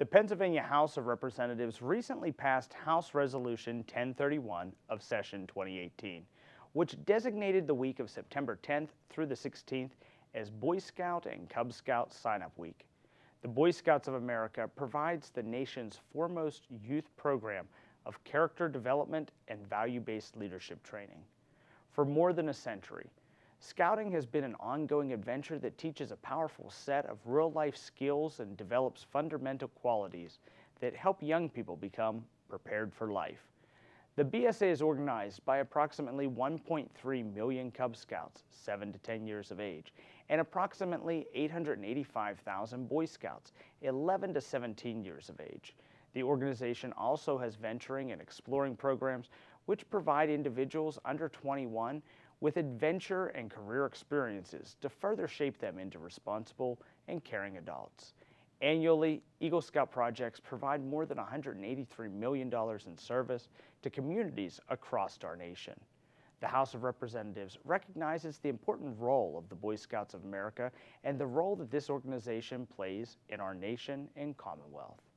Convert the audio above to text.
The Pennsylvania House of Representatives recently passed House Resolution 1031 of session 2018, which designated the week of September 10th through the 16th as Boy Scout and Cub Scout Sign-Up Week. The Boy Scouts of America provides the nation's foremost youth program of character development and value-based leadership training. For more than a century, Scouting has been an ongoing adventure that teaches a powerful set of real-life skills and develops fundamental qualities that help young people become prepared for life. The BSA is organized by approximately 1.3 million Cub Scouts, 7 to 10 years of age, and approximately 885,000 Boy Scouts, 11 to 17 years of age. The organization also has venturing and exploring programs which provide individuals under 21 with adventure and career experiences to further shape them into responsible and caring adults. Annually, Eagle Scout projects provide more than $183 million in service to communities across our nation. The House of Representatives recognizes the important role of the Boy Scouts of America and the role that this organization plays in our nation and Commonwealth.